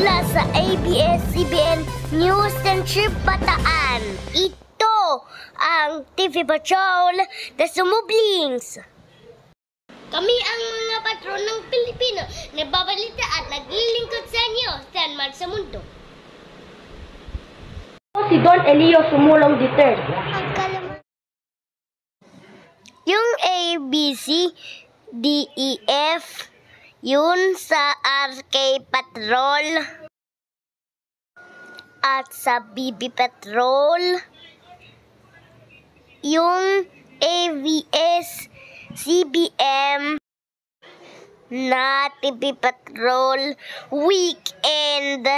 sa ABS-CBN News Central Bataan. Ito ang TV Patrol The Sumublings. Kami ang mga patron ng Pilipino na babalita at naglilingkod sa inyo saan man sa mundo. Si Don Elio Sumulong III. Yung A, B, C, D, E, F, yun sa RK Patrol. At sa BB Patrol, yung AVS, CBM, na TV Patrol, Weekend.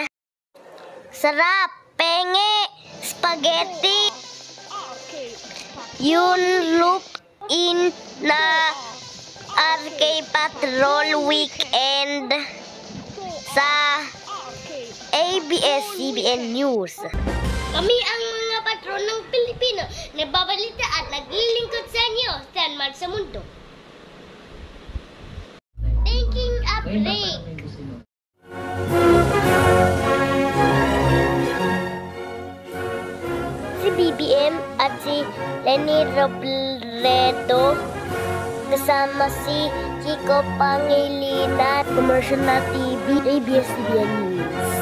Sarap, penge, spaghetti. Yun loop in na RK Patrol Weekend sa ABS-CBN News. Kami ang mga patron ng Pilipino na babalita at naglilingkod sa inyo saan man sa mundo. Taking a break. Si BBM at si Lenny Robredo kasama si Kiko Pangilinan, Commercial na TV, ABS-CBN News.